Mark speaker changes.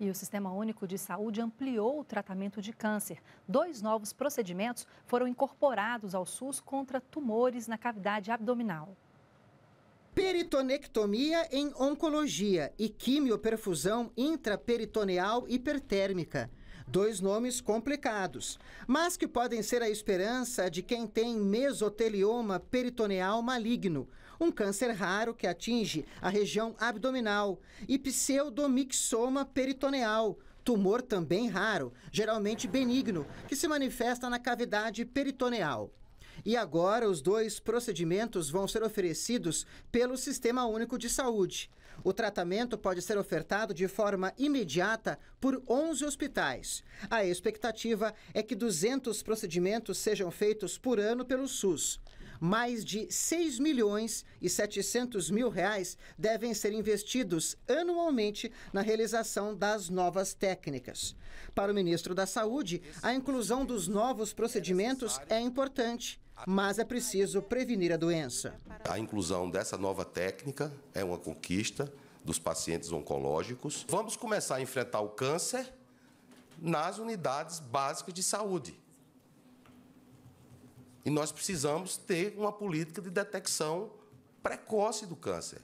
Speaker 1: E o Sistema Único de Saúde ampliou o tratamento de câncer. Dois novos procedimentos foram incorporados ao SUS contra tumores na cavidade abdominal.
Speaker 2: Peritonectomia em oncologia e quimioperfusão intraperitoneal hipertérmica. Dois nomes complicados, mas que podem ser a esperança de quem tem mesotelioma peritoneal maligno, um câncer raro que atinge a região abdominal, e pseudomixoma peritoneal, tumor também raro, geralmente benigno, que se manifesta na cavidade peritoneal. E agora os dois procedimentos vão ser oferecidos pelo Sistema Único de Saúde. O tratamento pode ser ofertado de forma imediata por 11 hospitais. A expectativa é que 200 procedimentos sejam feitos por ano pelo SUS. Mais de 6 milhões e 700 mil reais devem ser investidos anualmente na realização das novas técnicas. Para o ministro da Saúde, a inclusão dos novos procedimentos é importante mas é preciso prevenir a doença.
Speaker 3: A inclusão dessa nova técnica é uma conquista dos pacientes oncológicos. Vamos começar a enfrentar o câncer nas unidades básicas de saúde. E nós precisamos ter uma política de detecção precoce do câncer.